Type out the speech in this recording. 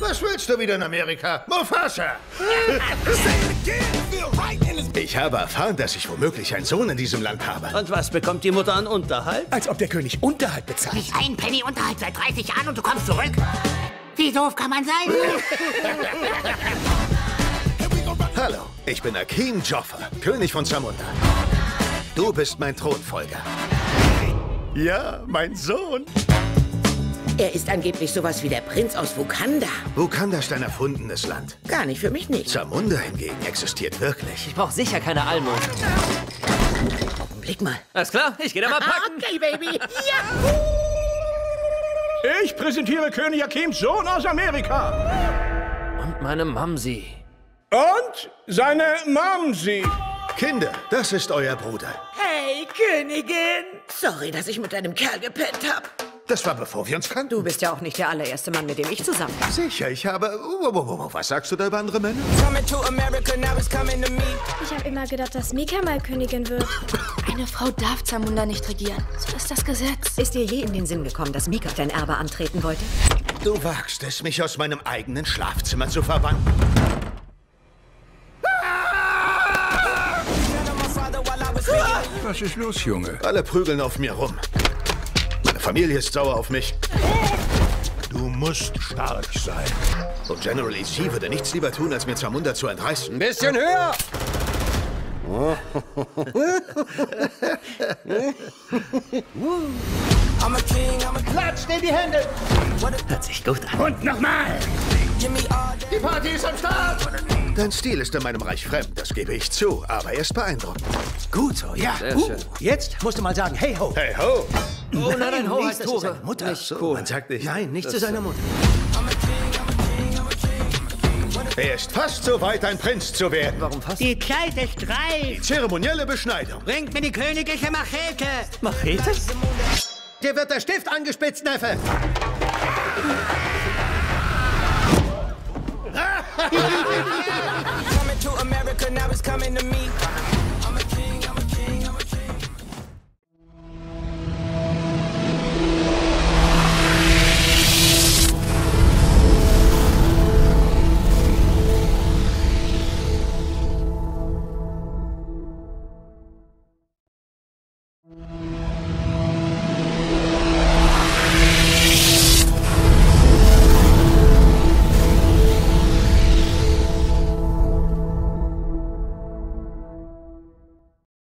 Was willst du wieder in Amerika? Mufasa! Ich habe erfahren, dass ich womöglich einen Sohn in diesem Land habe. Und was bekommt die Mutter an Unterhalt? Als ob der König Unterhalt bezahlt. Nicht ein Penny Unterhalt seit 30 Jahren und du kommst zurück. Wie doof kann man sein? Hallo, ich bin Akeem Joffa, König von Zamunda. Du bist mein Thronfolger. Ja, mein Sohn. Er ist angeblich sowas wie der Prinz aus Wakanda. Wakanda ist ein erfundenes Land. Gar nicht für mich nicht. Zamunda hingegen existiert wirklich. Ich brauche sicher keine Almosen. Blick mal. Alles klar, ich gehe da mal packen. Okay, Baby. Ja. Ich präsentiere König Akims Sohn aus Amerika. Und meine Mamsi. Und seine Mamsi. Kinder, das ist euer Bruder. Hey, Königin. Sorry, dass ich mit deinem Kerl gepennt hab. Das war bevor wir uns kannten. Du bist ja auch nicht der allererste Mann, mit dem ich zusammen bin. Sicher, ich habe... Oh, oh, oh, Was sagst du da über andere Männer? Ich habe immer gedacht, dass Mika mal Königin wird. Eine Frau darf Zamunda nicht regieren. So ist das Gesetz. Ist dir je in den Sinn gekommen, dass Mika dein Erbe antreten wollte? Du wagst es, mich aus meinem eigenen Schlafzimmer zu verbannen. Was ist los, Junge? Alle prügeln auf mir rum. Familie ist sauer auf mich. Du musst stark sein. Und General EC würde nichts lieber tun, als mir Zamunda zu entreißen. Ein bisschen höher. Klatscht in die Hände! Hört sich gut an. Und nochmal! Die Party ist am Start! Dein Stil ist in meinem Reich fremd, das gebe ich zu, aber er ist beeindruckend. Gut so, ja. Sehr Uh, schön. jetzt musst du mal sagen, hey ho. Hey ho! Oh nein, nein, ho, nicht, heißt Tore. seine Mutter. Nicht So, cool. man sagt nicht. Nein, nicht zu seiner Mutter. Er ist fast so weit, ein Prinz zu werden. Warum fast? Die Zeit ist reif. Zeremonielle Beschneidung. Bringt mir die königliche Machete. Machete? Dir wird der Stift angespitzt, Neffe! was coming to me.